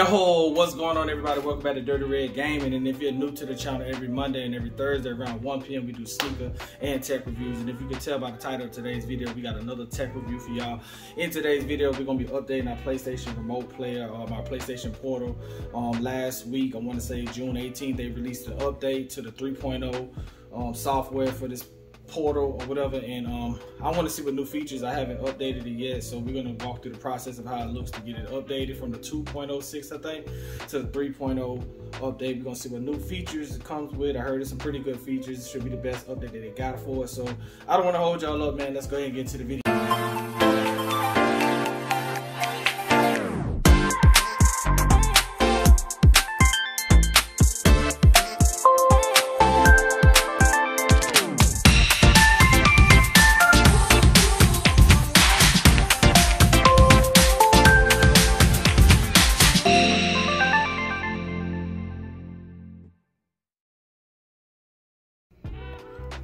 Yo, what's going on everybody? Welcome back to Dirty Red Gaming. And if you're new to the channel, every Monday and every Thursday around 1 p.m. we do sneaker and tech reviews. And if you can tell by the title of today's video, we got another tech review for y'all. In today's video, we're gonna be updating our PlayStation remote player, um, our PlayStation portal. Um, last week, I wanna say June 18th, they released an update to the 3.0 um, software for this portal or whatever and um, I want to see what new features I haven't updated it yet so we're going to walk through the process of how it looks to get it updated from the 2.06 I think to the 3.0 update. We're going to see what new features it comes with. I heard it's some pretty good features. It should be the best update that they got for it so I don't want to hold y'all up man. Let's go ahead and get to the video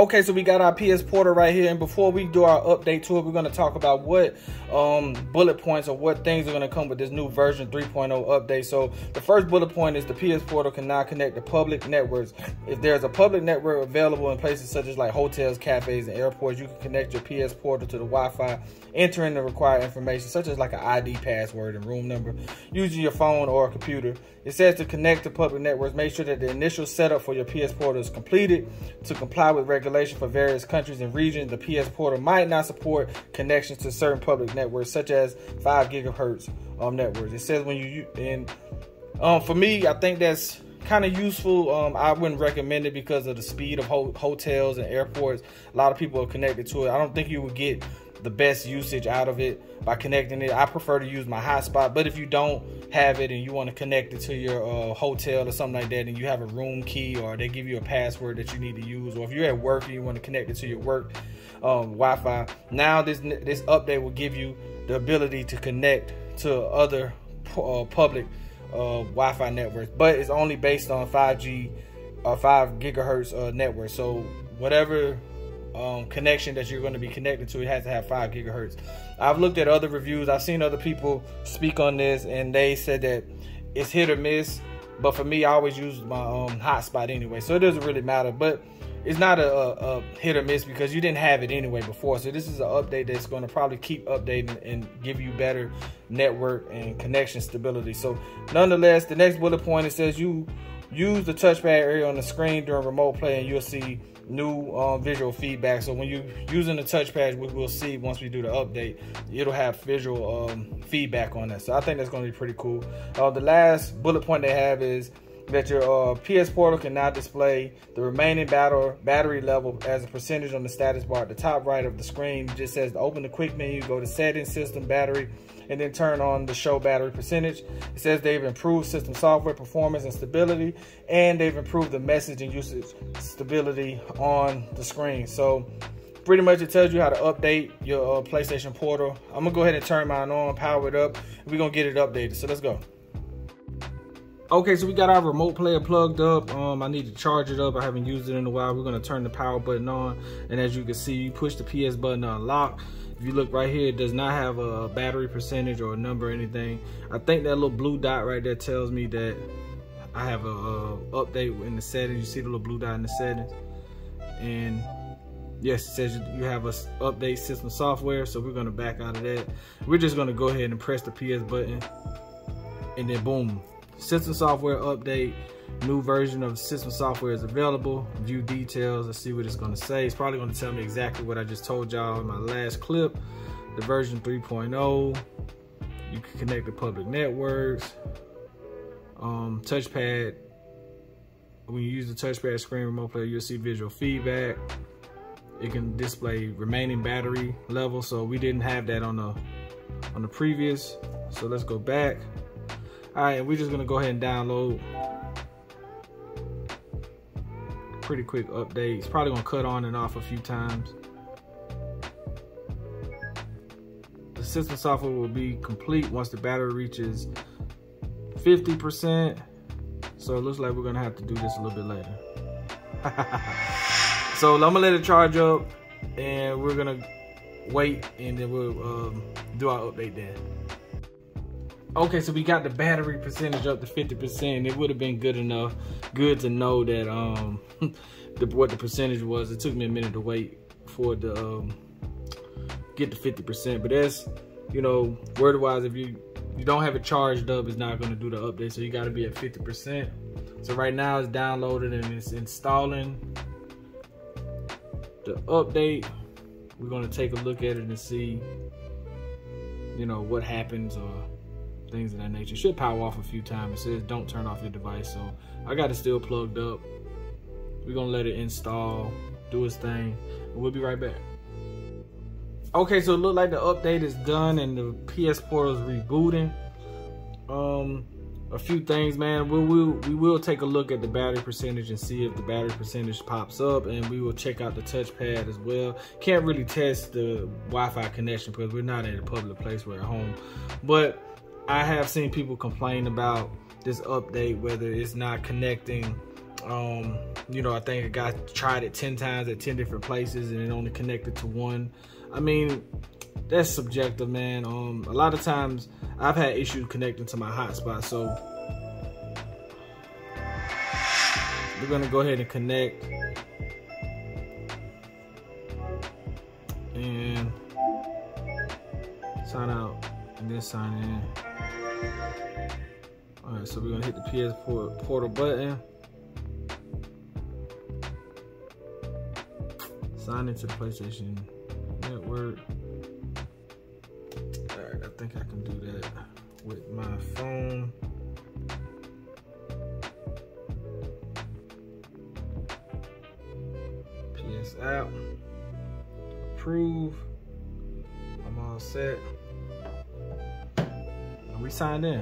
Okay, so we got our PS Portal right here, and before we do our update to it, we're going to talk about what um, bullet points or what things are going to come with this new version 3.0 update. So the first bullet point is the PS Portal can now connect to public networks. If there's a public network available in places such as like hotels, cafes, and airports, you can connect your PS Portal to the Wi-Fi, entering the required information such as like an ID password and room number, using your phone or a computer. It says to connect to public networks, make sure that the initial setup for your PS Portal is completed to comply with for various countries and regions. The PS Portal might not support connections to certain public networks, such as five gigahertz um, networks. It says when you and um, for me, I think that's kind of useful. Um, I wouldn't recommend it because of the speed of ho hotels and airports. A lot of people are connected to it. I don't think you would get the best usage out of it by connecting it. I prefer to use my hotspot, but if you don't have it and you want to connect it to your uh, hotel or something like that, and you have a room key or they give you a password that you need to use, or if you're at work and you want to connect it to your work um, Wi-Fi, now this this update will give you the ability to connect to other uh, public uh, Wi-Fi networks, but it's only based on 5G or uh, 5 gigahertz uh, network. So whatever um, connection that you're going to be connected to, it has to have five gigahertz. I've looked at other reviews. I've seen other people speak on this, and they said that it's hit or miss. But for me, I always use my um, hotspot anyway, so it doesn't really matter. But it's not a, a, a, hit or miss because you didn't have it anyway before. So this is an update that's going to probably keep updating and give you better network and connection stability. So nonetheless, the next bullet point it says you use the touchpad area on the screen during remote play, and you'll see new um, visual feedback. So when you're using the touchpad, we will see once we do the update, it'll have visual um, feedback on that. So I think that's going to be pretty cool. Uh, the last bullet point they have is that your uh, PS Portal can now display the remaining battle, battery level as a percentage on the status bar at the top right of the screen. It just says to open the quick menu, go to settings, system, battery, and then turn on the show battery percentage. It says they've improved system software performance and stability, and they've improved the message and usage stability on the screen. So pretty much it tells you how to update your uh, PlayStation Portal. I'm gonna go ahead and turn mine on, power it up, we're gonna get it updated. So let's go. Okay, so we got our remote player plugged up. Um, I need to charge it up. I haven't used it in a while. We're gonna turn the power button on. And as you can see, you push the PS button to unlock. If you look right here, it does not have a battery percentage or a number or anything. I think that little blue dot right there tells me that I have a, a update in the settings. You see the little blue dot in the settings. And yes, it says you have a update system software. So we're gonna back out of that. We're just gonna go ahead and press the PS button and then boom, system software update. New version of system software is available. View details let's see what it's going to say. It's probably going to tell me exactly what i just told y'all in my last clip. The version 3.0 you can connect to public networks. Um, touchpad. When you use the touchpad screen remote player you'll see visual feedback. It can display remaining battery level so we didn't have that on the on the previous. So let's go back all right we're just gonna go ahead and download pretty quick update. It's probably gonna cut on and off a few times. The system software will be complete once the battery reaches 50%. So it looks like we're gonna have to do this a little bit later. so I'm gonna let it charge up and we're gonna wait and then we'll um, do our update then. Okay, so we got the battery percentage up to 50%. It would have been good enough, good to know that um the, what the percentage was. It took me a minute to wait for the um, get to 50%. But that's, you know, word-wise, if you you don't have it charged up, it's not going to do the update. So you got to be at 50%. So right now it's downloaded and it's installing the update. We're going to take a look at it and see, you know, what happens or things of that nature. Should power off a few times. It says don't turn off your device. So I got it still plugged up. We're to let it install, do its thing. And we'll be right back. Okay, so it looked like the update is done and the PS Portal is rebooting. Um, a few things, man. We will we will take a look at the battery percentage and see if the battery percentage pops up, and we will check out the touchpad as well. Can't really test the Wi-Fi connection because we're not in a public place. We're at home, but I have seen people complain about this update whether it's not connecting um you know i think a guy tried it 10 times at 10 different places and it only connected to one. I mean, that's subjective, man. Um, a lot of times I've had issues connecting to my hotspot, so we're gonna go ahead and connect. And sign out and then sign in. All right, so we're gonna hit the PS4 portal button. Sign into the PlayStation network. All right, I think I can do that with my phone. PS app, approve. I'm all set. We signed in.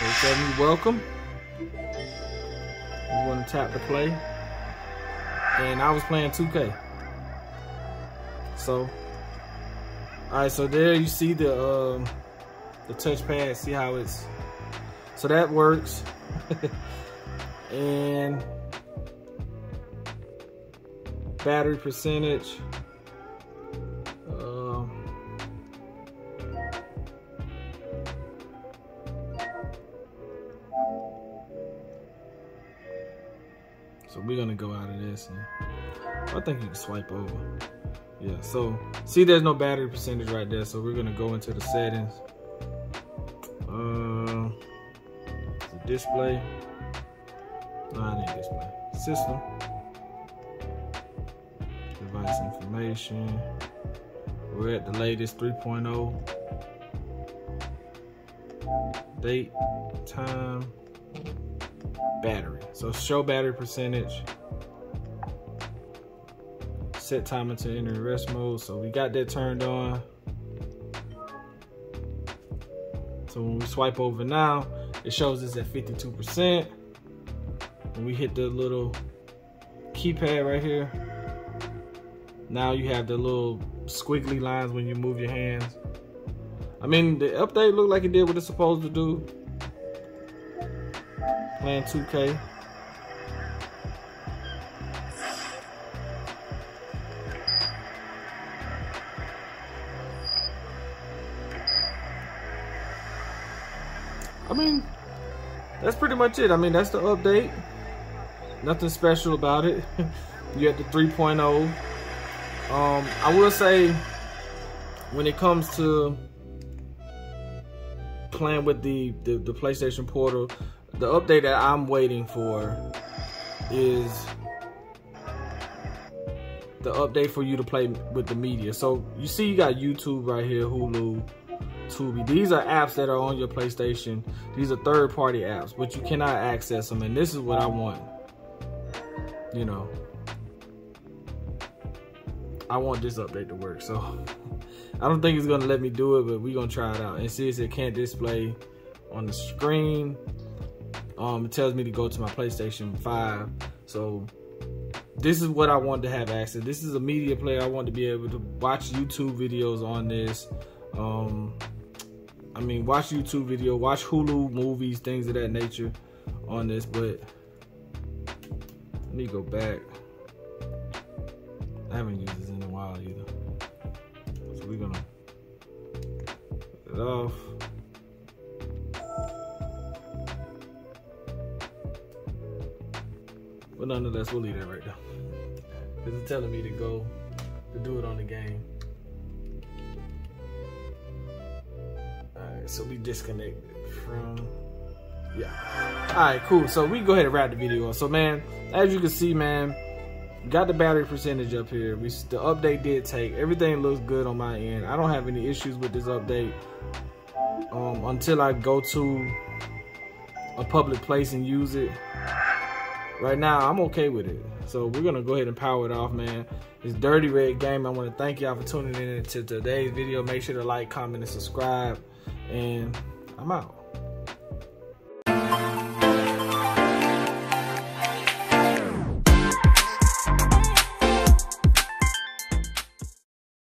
They said me welcome. We want to tap the play. And I was playing 2K. So, all right, so there you see the um, the touchpad. See how it's so that works. and battery percentage. So we're gonna go out of this and I think you can swipe over. Yeah, so see there's no battery percentage right there. So we're gonna go into the settings. Uh, display. No, I need display. System. Device information. We're at the latest 3.0. Date, time, battery. So show battery percentage set timer to enter rest mode. So we got that turned on. So when we swipe over now, it shows us at 52%. When we hit the little keypad right here, now you have the little squiggly lines when you move your hands. I mean, the update looked like it did what it's supposed to do. Playing 2K. I mean, that's pretty much it. I mean, that's the update. Nothing special about it. you have the 3.0. Um, I will say, when it comes to playing with the, the, the PlayStation Portal, the update that I'm waiting for is the update for you to play with the media. So you see you got YouTube right here, Hulu, Tubi. These are apps that are on your PlayStation. These are third-party apps, but you cannot access them. And this is what I want. You know, I want this update to work. So I don't think it's gonna let me do it, but we're gonna try it out. And since it can't display on the screen, um, it tells me to go to my PlayStation 5. So this is what I want to have access. This is a media player. I want to be able to watch YouTube videos on this. Um, I mean, watch YouTube video, watch Hulu movies, things of that nature on this, but let me go back. I haven't used this in a while either. So we're gonna it off. Nonetheless, we'll leave that right there. Because it's telling me to go to do it on the game. Alright, so we disconnected from yeah. Alright, cool. So we go ahead and wrap the video up. So man, as you can see, man, got the battery percentage up here. We the update did take. Everything looks good on my end. I don't have any issues with this update. Um, until I go to a public place and use it. Right now, I'm okay with it. So we're gonna go ahead and power it off, man. It's Dirty Red Game. I want to thank y'all for tuning in to today's video. Make sure to like, comment, and subscribe. And I'm out.